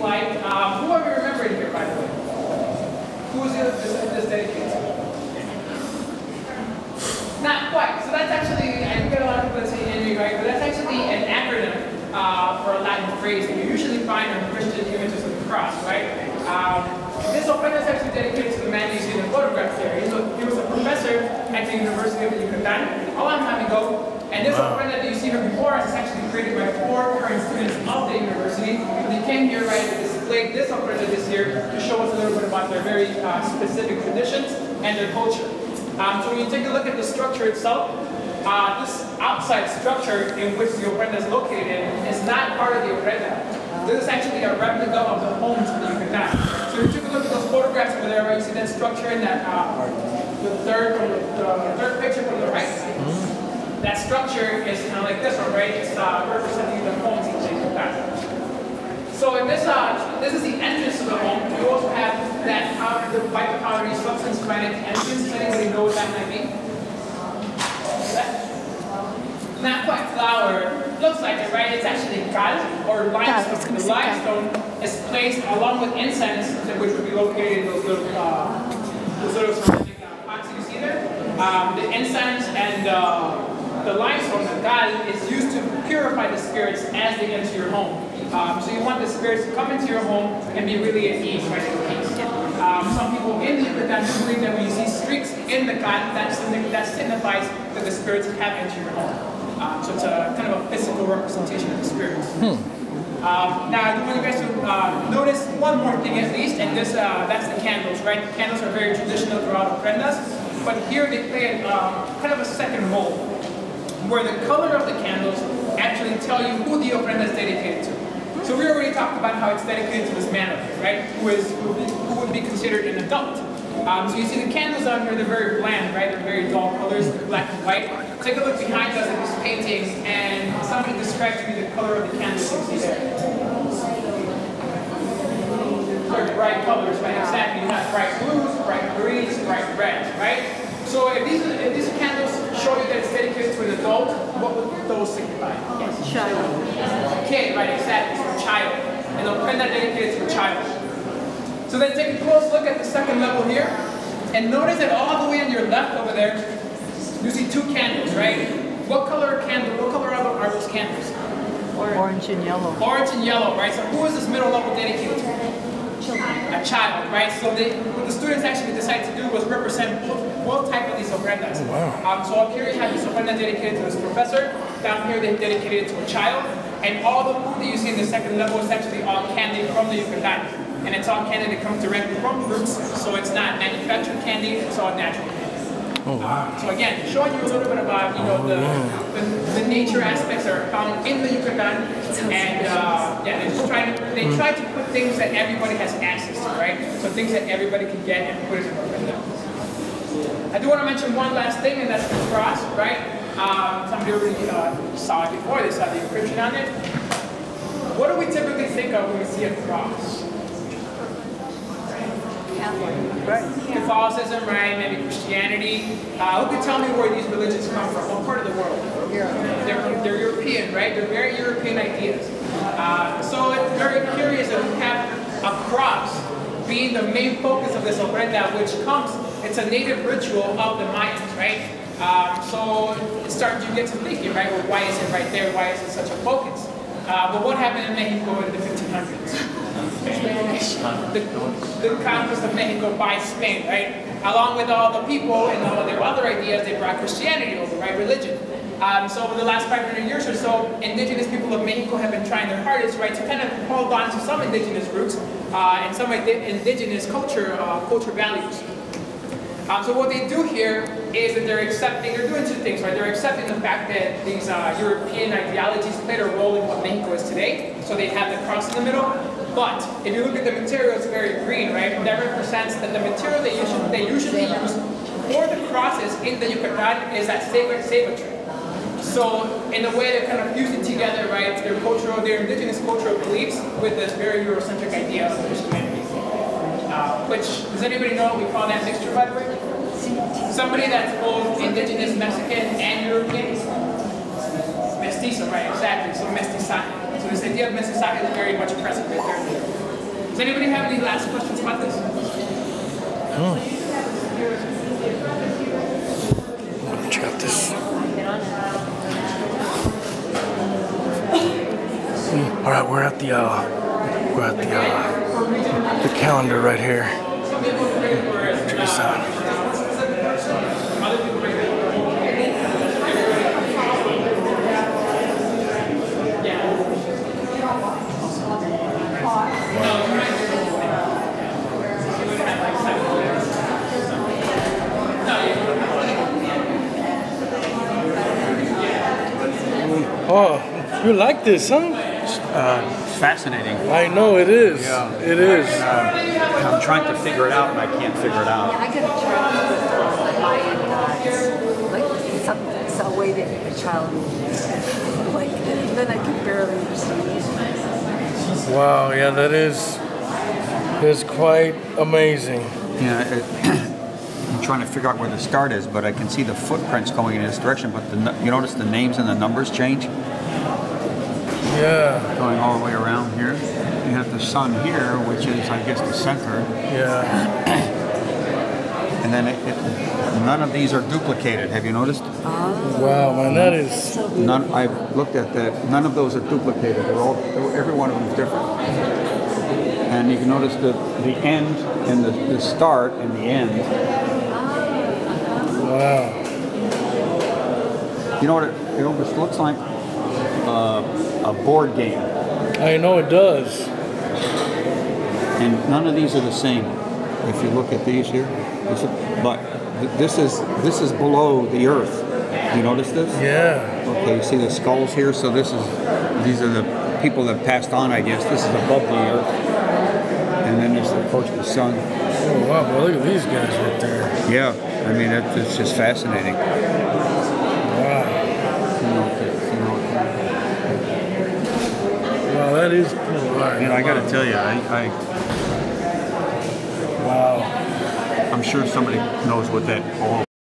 like, um, who are we remembering here, by the way? Who is this, this dedicated to? Not quite. So that's actually, I get a lot of people say envy, right? But that's actually an acronym uh, for a Latin phrase that you usually find on Christian images of the cross, right? Um, this ofrenda is actually dedicated to the man you see in the photograph there. He was a professor at the University of Yucatan a long time ago. And this wow. that you see here before us is actually created by four current students of the university. And they came here, right, to display this ofrenda this year to show us a little bit about their very uh, specific traditions and their culture. Um, so when you take a look at the structure itself, uh, this outside structure in which the ofrenda is located is not part of the ofrenda. This is actually a replica of the homes in Yucatan. So if you take a look at those photographs over there, right, you see that structure in that, uh, the third the, the, third picture from the right. That structure is kind of like this one, right? It's uh, representing the in the Yucatan. So in this, uh, this is the entrance to the home. You also have that powder, the white powdery substance granite entrance. Does anybody know what that might mean? Not quite flour. Looks like it, right? It's actually cal or limestone. The limestone is placed along with incense, which would be located in those little, uh, those little ceramic uh, pots you see there. Um, the incense and uh, the limestone, the cal, is used to purify the spirits as they enter your home. Um, so you want the spirits to come into your home and be really at ease, right, in peace. Um, some people in the Yucatan believe that when you see streaks in the cal, that, that signifies that the spirits have entered your home. Um, so it's a kind of a physical representation of the spirits. Hmm. Um, now, I do want you guys to uh, notice one more thing at least, and this uh, that's the candles, right? The candles are very traditional throughout ofrendas, but here they play a, uh, kind of a second role, where the color of the candles actually tell you who the ofrenda is dedicated to. So we already talked about how it's dedicated to this man right? Who is who would be, who would be considered an adult. Um, so you see the candles out here, they're very bland, right? They're very dull colors, black and white. Take a look behind us at this painting, and somebody describe to me the color of the candles you see there. They're bright colors, right? Exactly. You have bright blues, bright greens, bright reds, right? So if these, if these candles show you that it's dedicated to an adult, what would those signify? Yes. Child. Kid, right, exactly, for child. And they'll print that dedicated to a child. So then take a close look at the second level here. And notice that all the way on your left over there, you see two candles, right? What color candle, what color are those candles? Orange and yellow. Orange and yellow, right? So who is this middle level dedicated to? Children. A child, right? So they, what the students actually decided to do was represent both, both types of these ofrendas. Oh, wow. Um, so up here you have this ofrenda dedicated to this professor. Down here they dedicated it to a child. And all the food that you see in the second level is actually all candy from the Yucatan. And it's all candy that comes directly from fruits, so it's not manufactured candy, it's all natural candy. Oh, wow. So again, showing you a little bit about you know the, the, the nature aspects that are found in the Yucatan, and uh, yeah, they're just trying to they try to put things that everybody has access to, right? So things that everybody can get and put it in the I do want to mention one last thing, and that's the cross, right? Um, somebody already uh, saw it before, they saw the inscription on it. What do we typically think of when we see a cross? Right. Catholicism, right? Maybe Christianity. Uh, who could tell me where these religions come from? What part of the world? Europe. They're, they're European, right? They're very European ideas. Uh, so it's very curious that we have a cross being the main focus of this ofrenda, which comes, it's a native ritual of the Mayans, right? Um, so it starts, you get to thinking, right? Well, why is it right there? Why is it such a focus? Uh, but what happened in Mexico in the 1500s? The, the conquest of Mexico by Spain, right? Along with all the people and all their other ideas, they brought Christianity over, right? Religion. Um, so over the last 500 years or so, indigenous people of Mexico have been trying their hardest, right, to kind of hold on to some indigenous roots uh, and some indigenous culture, uh, culture values. Um, so what they do here is that they're accepting, they're doing two things, right? They're accepting the fact that these uh, European ideologies played a role in what Mexico is today. So they have the cross in the middle. But if you look at the material, it's very green, right? That represents that the material they usually, they usually use for the crosses in the Yucatan is that sacred ceiba tree. So in a way, they're kind of fusing together, right, their cultural, their indigenous cultural beliefs with this very Eurocentric idea of Christianity. Uh, which, does anybody know what we call that mixture, by the way? Somebody that's both indigenous Mexican and European. Mestizo, right, exactly. So mestizaje. This idea of mestizaje is very much present right there. Does anybody have any last questions about this? Check out this. Mm, All right, we're at the uh, we're at the uh, the calendar right here. Check this out. Oh, you like this, huh? Uh, fascinating. I know it is. Yeah. It is. Uh, I'm trying to figure it out, and I can't figure it out. Yeah, I gotta try the Mayan. Like, it's a, it's a way that a child like, then I can barely understand it. Wow. Yeah, that is is quite amazing. Yeah, it, I'm trying to figure out where the start is, but I can see the footprints going in this direction. But the, you notice the names and the numbers change, Yeah. going all the way around here. You have the sun here, which is, I guess, the center, Yeah. and then it, it, none of these are duplicated. Have you noticed? Oh. Wow, man, that is. None. I've looked at that. None of those are duplicated. They're all. They're, every one of them is different. And you can notice the the end and the, the start and the end. Wow. You know what? It, it almost looks like uh, a board game, I know it does. and none of these are the same. If you look at these here, this but th- this is this is below the earth. You notice this? Yeah. Okay, you see the skulls here? So this is, these are the people that passed on, I guess. This is above the earth. And then there's, of course, the sun. Oh wow, boy, look at these guys right there. Yeah, I mean, it, it's just fascinating. Wow. You know, to- you know, Wow, that is cool. Right. you know, I got to tell you, I, Wow. I, I'm sure somebody knows what that all